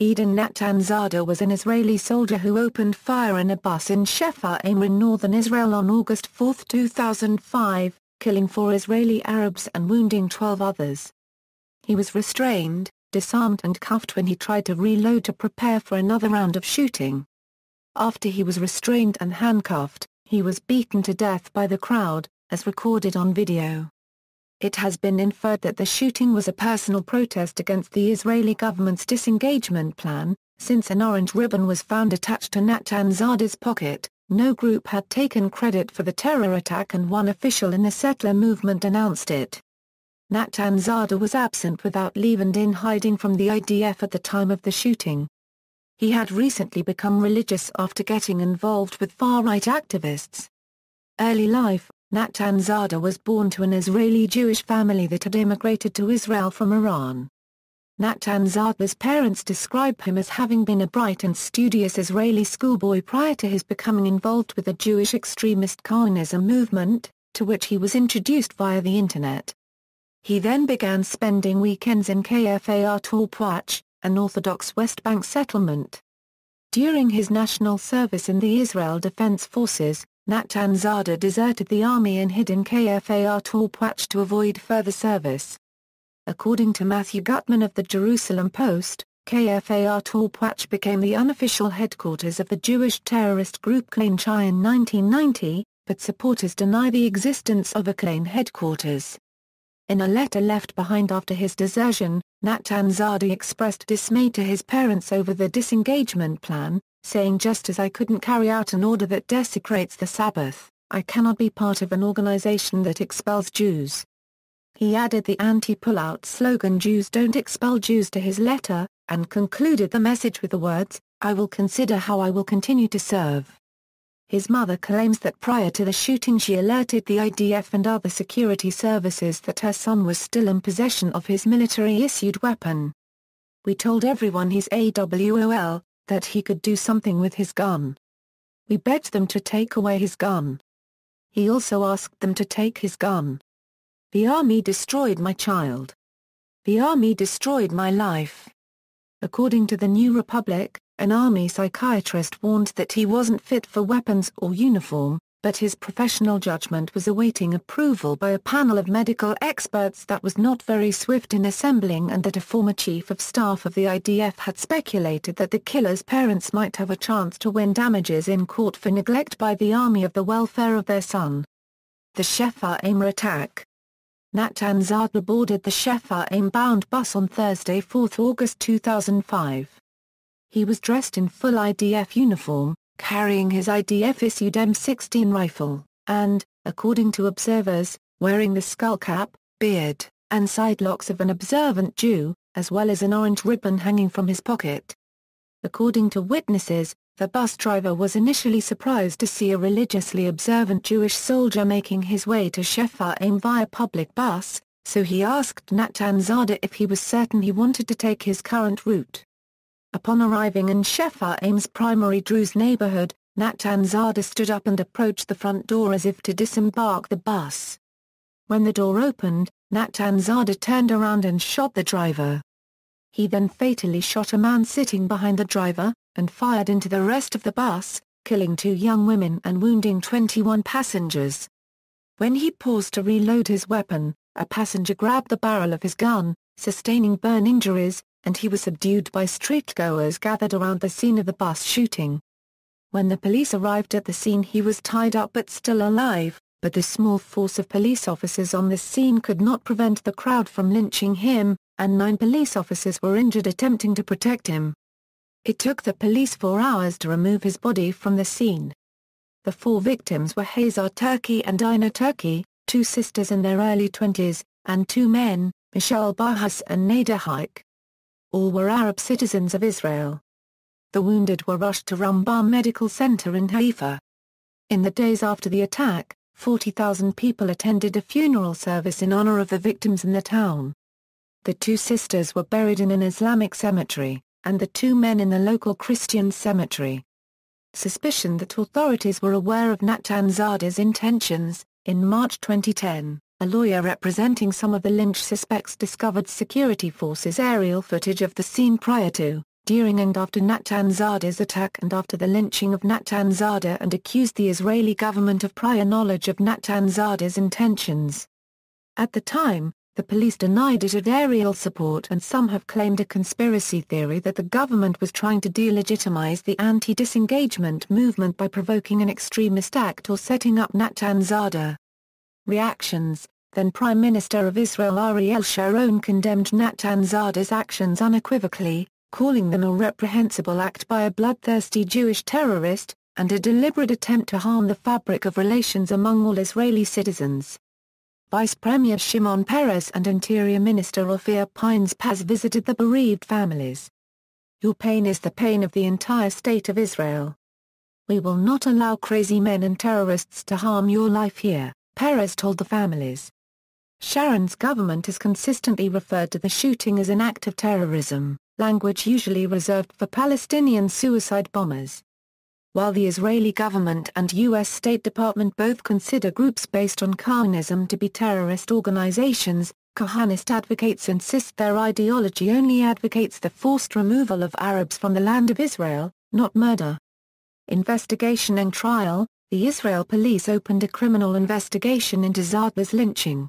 Eden Natan-Zada was an Israeli soldier who opened fire in a bus in Shefa-Amr in northern Israel on August 4, 2005, killing four Israeli Arabs and wounding 12 others. He was restrained, disarmed and cuffed when he tried to reload to prepare for another round of shooting. After he was restrained and handcuffed, he was beaten to death by the crowd, as recorded on video. It has been inferred that the shooting was a personal protest against the Israeli government's disengagement plan, since an orange ribbon was found attached to Natan Natan-Zada's pocket. No group had taken credit for the terror attack and one official in the settler movement announced it. Natan-Zada was absent without leave and in hiding from the IDF at the time of the shooting. He had recently become religious after getting involved with far-right activists. Early life Natan-Zada was born to an Israeli Jewish family that had immigrated to Israel from Iran. Natan Zada's parents describe him as having been a bright and studious Israeli schoolboy prior to his becoming involved with the Jewish extremist Zionism movement, to which he was introduced via the Internet. He then began spending weekends in Kfar Tapuach, an Orthodox West Bank settlement. During his national service in the Israel Defense Forces, Natan-Zada deserted the army and hid in Kfar Tapuach to avoid further service. According to Matthew Gutman of the Jerusalem Post, Kfar Tapuach became the unofficial headquarters of the Jewish terrorist group Kahane Chai in 1990, but supporters deny the existence of a Kahane headquarters. In a letter left behind after his desertion, Natan-Zada expressed dismay to his parents over the disengagement plan, saying just as I couldn't carry out an order that desecrates the Sabbath, I cannot be part of an organization that expels Jews. He added the anti-pullout slogan Jews don't expel Jews to his letter, and concluded the message with the words, I will consider how I will continue to serve. His mother claims that prior to the shooting she alerted the IDF and other security services that her son was still in possession of his military-issued weapon. We told everyone he's AWOL, that he could do something with his gun. We begged them to take away his gun. He also asked them to take his gun. The army destroyed my child. The army destroyed my life. According to the New Republic, an army psychiatrist warned that he wasn't fit for weapons or uniform, but his professional judgment was awaiting approval by a panel of medical experts that was not very swift in assembling and that a former chief of staff of the IDF had speculated that the killer's parents might have a chance to win damages in court for neglect by the army of the welfare of their son. The Shefa-Amr attack Natan-Zada boarded the Shefa-Amr-bound bus on Thursday 4 August 2005. He was dressed in full IDF uniform, carrying his IDF-issued M16 rifle, and, according to observers, wearing the skullcap, beard, and side locks of an observant Jew, as well as an orange ribbon hanging from his pocket. According to witnesses, the bus driver was initially surprised to see a religiously observant Jewish soldier making his way to Shefa-Amr via public bus, so he asked Natan Zada if he was certain he wanted to take his current route. Upon arriving in Shefa Shefa-Amr's primary Druze neighborhood, Natan Zada stood up and approached the front door as if to disembark the bus. When the door opened, Natan Zada turned around and shot the driver. He then fatally shot a man sitting behind the driver, and fired into the rest of the bus, killing two young women and wounding 21 passengers. When he paused to reload his weapon, a passenger grabbed the barrel of his gun, sustaining burn injuries, and he was subdued by streetgoers gathered around the scene of the bus shooting. When the police arrived at the scene he was tied up but still alive, but the small force of police officers on the scene could not prevent the crowd from lynching him, and nine police officers were injured attempting to protect him. It took the police four hours to remove his body from the scene. The four victims were Hazar Turki and Ina Turki, two sisters in their early twenties, and two men, Michelle Bahouth and Nader Hayek. All were Arab citizens of Israel. The wounded were rushed to Rambam Medical Center in Haifa. In the days after the attack, 40,000 people attended a funeral service in honor of the victims in the town. The two sisters were buried in an Islamic cemetery, and the two men in the local Christian cemetery. Suspicion that authorities were aware of Natan-Zada's intentions, in March 2010, a lawyer representing some of the lynch suspects discovered security forces aerial footage of the scene prior to during and after Natan-Zada's attack and after the lynching of Natan-Zada and accused the Israeli government of prior knowledge of Natan-Zada's intentions. At the time, the police denied it had aerial support and some have claimed a conspiracy theory that the government was trying to delegitimize the anti-disengagement movement by provoking an extremist act or setting up Natan-Zada. Reactions Then Prime Minister of Israel Ariel Sharon condemned Natan-Zada's actions unequivocally, calling them a reprehensible act by a bloodthirsty Jewish terrorist, and a deliberate attempt to harm the fabric of relations among all Israeli citizens. Vice Premier Shimon Peres and Interior Minister Ophir Pines-Paz visited the bereaved families. Your pain is the pain of the entire state of Israel. We will not allow crazy men and terrorists to harm your life here, Peres told the families. Sharon's government has consistently referred to the shooting as an act of terrorism language usually reserved for Palestinian suicide bombers. While the Israeli government and U.S. State Department both consider groups based on Kahanism to be terrorist organizations, Kahanist advocates insist their ideology only advocates the forced removal of Arabs from the land of Israel, not murder. Investigation and trial The Israel police opened a criminal investigation into Zada's lynching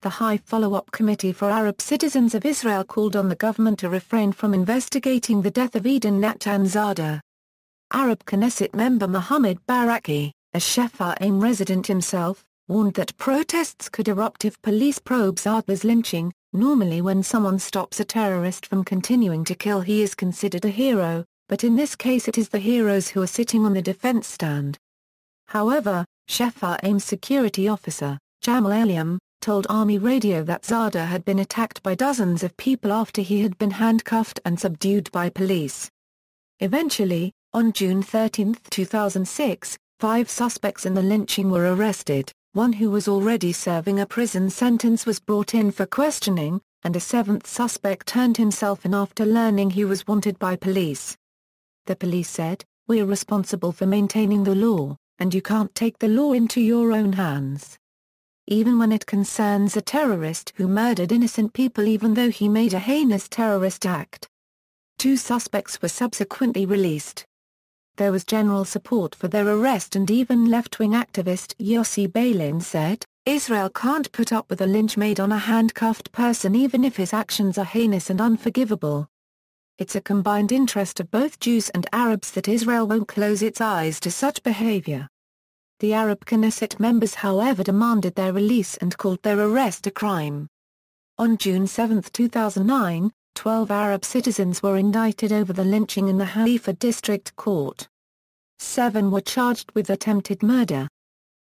the High Follow-up Committee for Arab Citizens of Israel called on the government to refrain from investigating the death of Eden Natan Natan-Zada. Arab Knesset member Mohammed Barakeh, a Shefa-Amr resident himself, warned that protests could erupt if police probe Zada's lynching. Normally when someone stops a terrorist from continuing to kill he is considered a hero, but in this case it is the heroes who are sitting on the defense stand. However, Shefa-Amr's security officer, Jamal Eliam, told Army Radio that Zada had been attacked by dozens of people after he had been handcuffed and subdued by police. Eventually, on June 13, 2006, five suspects in the lynching were arrested, one who was already serving a prison sentence was brought in for questioning, and a seventh suspect turned himself in after learning he was wanted by police. The police said, We're responsible for maintaining the law, and you can't take the law into your own hands even when it concerns a terrorist who murdered innocent people even though he made a heinous terrorist act. Two suspects were subsequently released. There was general support for their arrest and even left-wing activist Yossi Beilin said, Israel can't put up with a lynch made on a handcuffed person even if his actions are heinous and unforgivable. It's a combined interest of both Jews and Arabs that Israel won't close its eyes to such behavior. The Arab Knesset members however demanded their release and called their arrest a crime. On June 7, 2009, 12 Arab citizens were indicted over the lynching in the Haifa District Court. Seven were charged with attempted murder.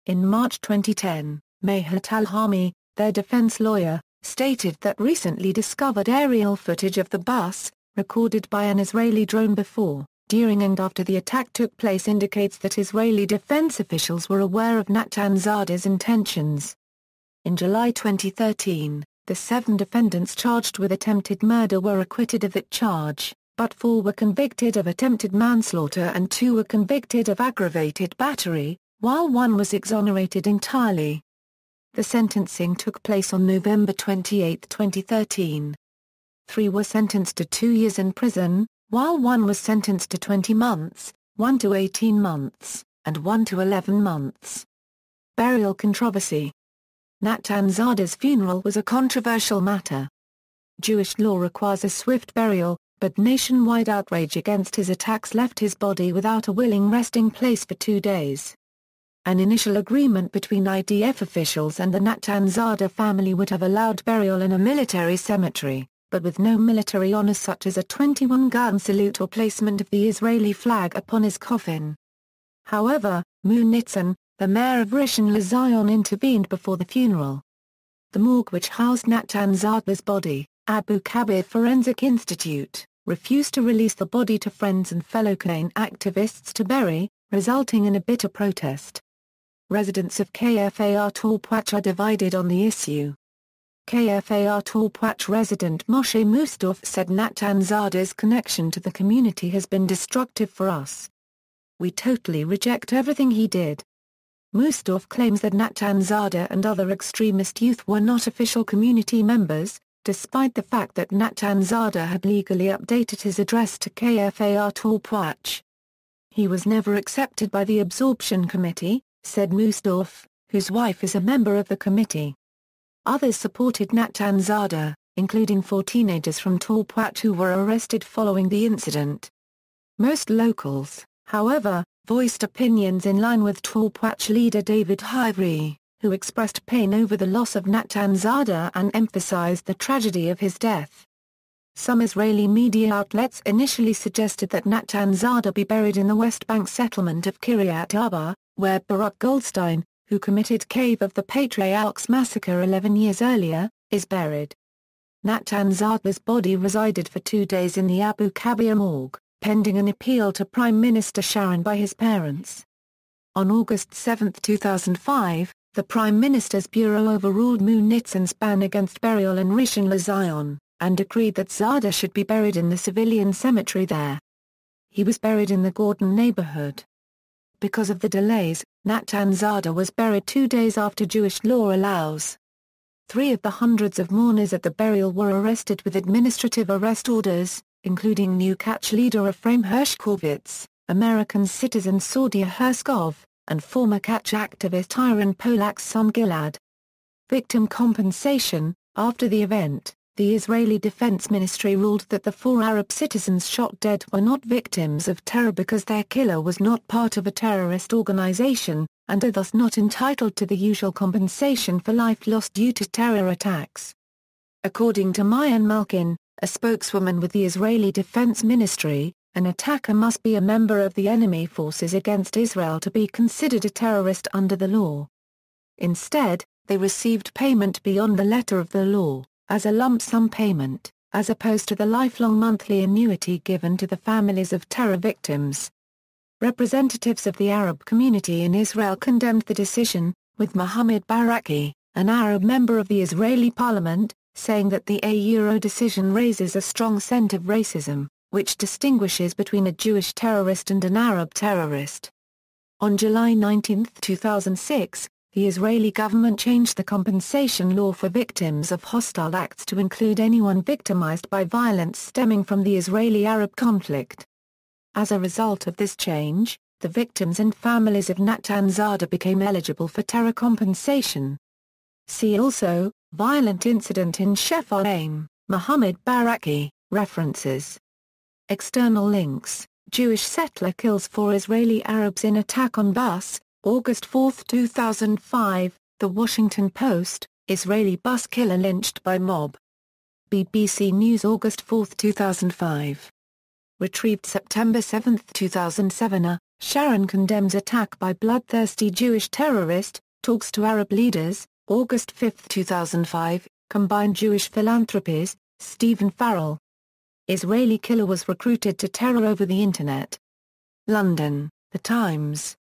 In March 2010, Mehat Alhami, their defense lawyer, stated that recently discovered aerial footage of the bus, recorded by an Israeli drone before, during and after the attack took place indicates that Israeli defense officials were aware of Natan-Zada's intentions. In July 2013, the seven defendants charged with attempted murder were acquitted of that charge, but four were convicted of attempted manslaughter and two were convicted of aggravated battery, while one was exonerated entirely. The sentencing took place on November 28, 2013. Three were sentenced to two years in prison, while one was sentenced to 20 months, one to 18 months, and one to 11 months. Burial controversy Natan-Zada's funeral was a controversial matter. Jewish law requires a swift burial, but nationwide outrage against his attacks left his body without a willing resting place for two days. An initial agreement between IDF officials and the Natan-Zada family would have allowed burial in a military cemetery but with no military honors such as a 21-gun salute or placement of the Israeli flag upon his coffin. However, Meir Nitzan, the mayor of Rishon LeZion intervened before the funeral. The morgue which housed Natan-Zada's body, Abu Kabir Forensic Institute, refused to release the body to friends and fellow Kane activists to bury, resulting in a bitter protest. Residents of KFAR Tapuach are divided on the issue. KFAR Tapuach resident Moshe Mustaf said Natan Zada's connection to the community has been destructive for us. We totally reject everything he did. Mustaf claims that Natan Zada and other extremist youth were not official community members, despite the fact that Natan Zada had legally updated his address to KFAR Tapuach. He was never accepted by the absorption committee, said Moosdorff, whose wife is a member of the committee. Others supported Natan Zada, including four teenagers from Tapuach who were arrested following the incident. Most locals, however, voiced opinions in line with Tapuach leader David Haivri who expressed pain over the loss of Natan Zada and emphasized the tragedy of his death. Some Israeli media outlets initially suggested that Natan Zada be buried in the West Bank settlement of Kiryat Arba, where Baruch Goldstein, who committed Cave of the Patriarchs massacre 11 years earlier, is buried. Natan Zada's body resided for two days in the Abu Kabir morgue, pending an appeal to Prime Minister Sharon by his parents. On August 7, 2005, the Prime Minister's Bureau overruled Meir Nitzan's ban against burial in Rishon LeZion, and decreed that Zada should be buried in the civilian cemetery there. He was buried in the Gordon neighborhood. Because of the delays, Natan Zada was buried two days after Jewish law allows. Three of the hundreds of mourners at the burial were arrested with administrative arrest orders, including New Kach leader Ephraim Hershkovitz, American citizen Saudia Herskov, and former Kach activist Iron Polak's son Gilad. Victim compensation After the event, the Israeli Defense Ministry ruled that the four Arab citizens shot dead were not victims of terror because their killer was not part of a terrorist organization, and are thus not entitled to the usual compensation for life lost due to terror attacks. According to Maayan Malkin, a spokeswoman with the Israeli Defense Ministry, an attacker must be a member of the enemy forces against Israel to be considered a terrorist under the law. Instead, they received payment beyond the letter of the law, as a lump sum payment, as opposed to the lifelong monthly annuity given to the families of terror victims. Representatives of the Arab community in Israel condemned the decision, with Mohammed Barakeh, an Arab member of the Israeli parliament, saying that the A-Euro decision raises a strong scent of racism which distinguishes between a Jewish terrorist and an Arab terrorist. On July 19, 2006, the Israeli government changed the compensation law for victims of hostile acts to include anyone victimized by violence stemming from the Israeli-Arab conflict. As a result of this change, the victims and families of Natan Zada became eligible for terror compensation. See also, Violent incident in Shefa Mohammed Barakeh, references. External links, Jewish settler kills four Israeli Arabs in attack on bus, August 4, 2005, The Washington Post, Israeli bus killer lynched by mob. BBC News August 4, 2005. Retrieved September 7, 2007 A, Sharon condemns attack by bloodthirsty Jewish terrorist, talks to Arab leaders, August 5, 2005, Combined Jewish Philanthropies, Stephen Farrell. Israeli killer was recruited to terror over the Internet. London, The Times.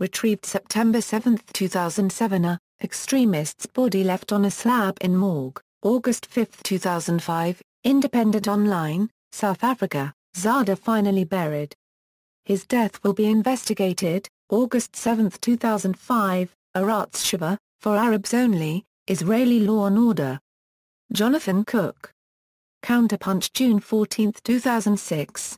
Retrieved September 7, 2007 A, extremist's body left on a slab in morgue, August 5, 2005, Independent Online, South Africa, Zada finally buried. His death will be investigated, August 7, 2005, Arutz Sheva, for Arabs only, Israeli Law and Order. Jonathan Cook. Counterpunch June 14, 2006.